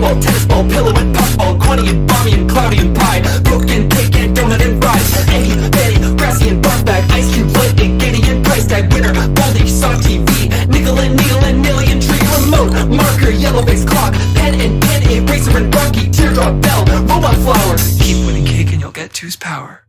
Tennis ball, pillow, and Bomby and cloudy and pie. Broken cake and donut and fries. eggy, Betty, grassy and Barf Bag. Ice cube, light, and giddy and price tag. Winner, baldy, soft TV. Nickel and needle and Naily and tree. Remote, marker, yellow face clock. Pen and pen, eraser and rocky. Teardrop bell, robot flower. Keep winning cake and you'll get two's power.